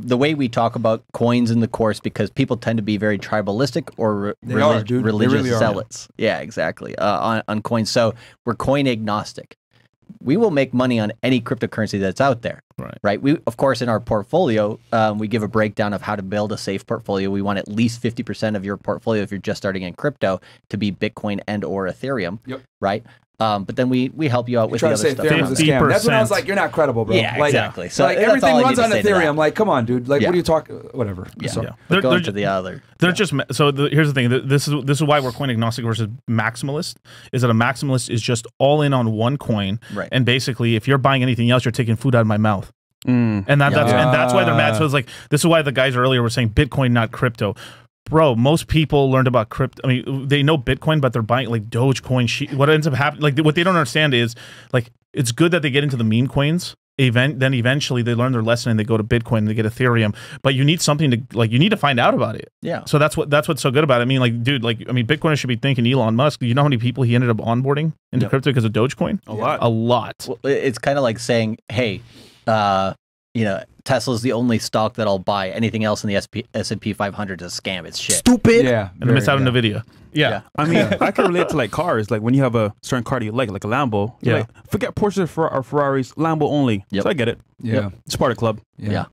the way we talk about coins in the course because people tend to be very tribalistic or re- relig- are, religious really zealots. Yeah, exactly. Uh, on, on coins. So we're coin agnostic. We will make money on any cryptocurrency that's out there. Right. Right. We, of course, in our portfolio, um, we give a breakdown of how to build a safe portfolio. We want at least 50% of your portfolio, if you're just starting in crypto, to be Bitcoin and or Ethereum. Yep. Right. Um, but then we, we help you out You with try the to other say stuff. Ethereum's a scam. That's when I was like, you're not credible, bro. Yeah, like, exactly. So like everything runs on to say to that. Ethereum. Like, come on, dude. Like, Yeah. what are you talking? Whatever. Yeah. So- Yeah. They're- going they're to the other. They're just so. The, here's the thing. This is this is why we're coin agnostic versus maximalist. Is that a maximalist is just all in on one coin, Right. and basically, if you're buying anything else, you're taking food out of my mouth, Mm. and that, that's Yeah. and that's why they're mad. So it's like this is why the guys earlier were saying Bitcoin, not crypto. Bro, most people learned about crypto. I mean, they know Bitcoin, but they're buying like Dogecoin. She, what ends up happening, like what they don't understand is like it's good that they get into the meme coins. Event, then eventually they learn their lesson and they go to Bitcoin and they get Ethereum. But you need something to like. You need to find out about it. Yeah. So that's what that's what's so good about it. I mean, like, dude, like, I mean, Bitcoiners should be thinking Elon Musk. You know how many people he ended up onboarding into Yep. crypto because of Dogecoin? A lot. A lot. Well, it's kind of like saying, "Hey, uh, you know, Tesla's the only stock that I'll buy. Anything else in the SP, S&P 500 is a scam. It's shit." Stupid. Yeah. And to miss out on yeah. Nvidia. Yeah. Yeah. I mean, I can relate to like cars. Like when you have a certain car that you like, like a Lambo. Yeah. Like, forget Porsches or or Ferraris, Lambo only. Yep. So I get it. Yeah. It's part of club. Yeah. Yeah.